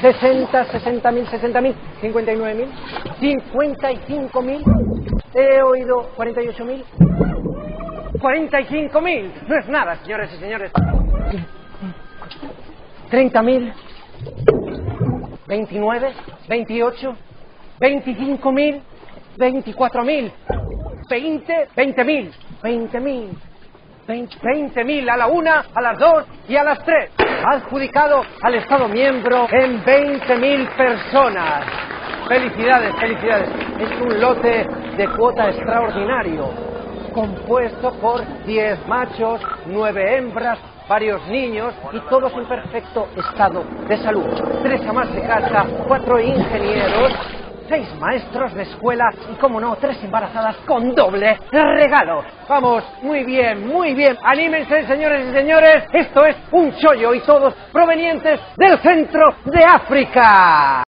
60, 60 mil, 60 mil, 59 mil, 55 mil, he oído 48 mil, 45 mil, no es nada, señores y señores. 30 mil, 29, 28, 25 mil, 24 mil, 20, 20 mil, 20 mil, 20 mil a la una, a las dos y a las tres. Adjudicado al Estado miembro en 20 mil personas. Felicidades, felicidades. Es un lote de cuota extraordinario, compuesto por 10 machos, 9 hembras, varios niños y todos en perfecto estado de salud. Tres amas de casa, cuatro ingenieros, maestros de escuela y, como no, tres embarazadas con doble regalo. Vamos, muy bien, muy bien. Anímense, señores y señores. Esto es un chollo y todos provenientes del centro de África.